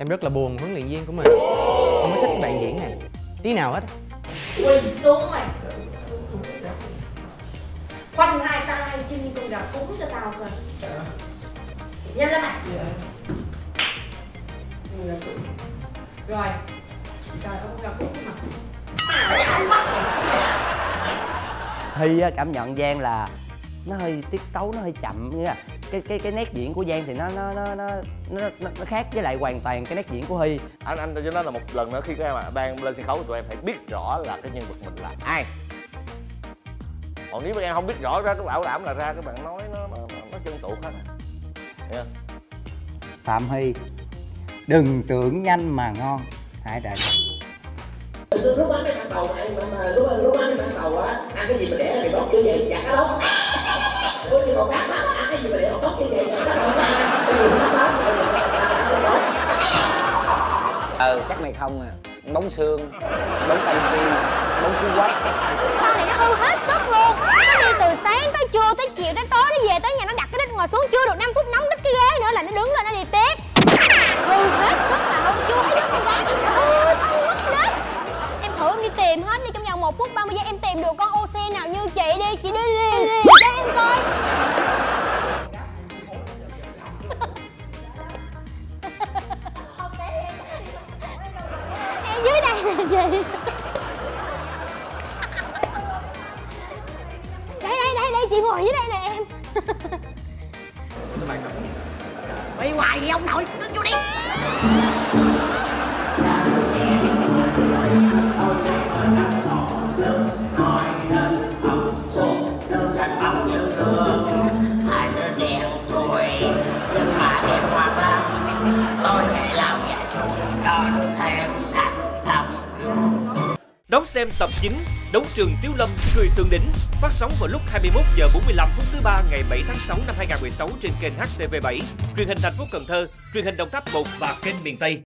em rất là buồn huấn luyện viên của mình. Không có thích cái bạn diễn này. Tí nào hết. Quỳ xuống mày. Khoanh hai tay chứ như con gà cúng cho tao coi. Nhanh lên mày. Rồi. Trời ơi con gà cúng mà. Á, cảm nhận Giang là nó hơi tiết tấu nó hơi chậm nghĩa là cái cái cái nét diễn của Giang thì nó nó nó nó nó, nó, khác với lại hoàn toàn cái nét diễn của Hy. Anh anh cho nó là một lần nữa khi các em ạ đang lên sân khấu tụi em phải biết rõ là cái nhân vật mình là ai. Còn nếu mà em không biết rõ ra cái bảo đảm là ra các bạn nói nó nó, nó, chân tụt hết à? Phạm Hy đừng tưởng nhanh mà ngon. Hãy đợi. Lúc đó mấy bạn cầu mà ăn mà, lúc lúc đó mấy bạn cầu á ăn cái gì mà để thì bóc như vậy? Chặt cái bóc lúc như còn ăn cái gì mà để bóc như vậy ờ chắc mày không à. Bóng xương, bóng canxi bóng xương quách. Con này nó hư hết sức luôn. Nó đi từ sáng tới trưa, tới chiều, tới tối, nó về tới nhà nó đặt cái đít ngồi xuống chưa được 5 phút nóng đít cái ghế nữa là nó đứng lên nó đi tiếp. Hư hết sức là hư chưa thấy đứa con gái hư mất em thử em đi tìm hết, đi trong vòng một phút 30 giây em tìm được con oxy nào như chị đi chị đi gì đây đây đây đây, chị ngồi dưới đây nè, em. Quay hoài gì ông nội? Tính vô đi. Đón xem tập 9 Đấu trường Tiếu Lâm Cười Tường Đỉnh phát sóng vào lúc 21 giờ 45 phút thứ ba ngày 7 tháng 6 năm 2016 trên kênh HTV7, truyền hình thành phố Cần Thơ, truyền hình Đồng Tháp 1 và kênh miền Tây.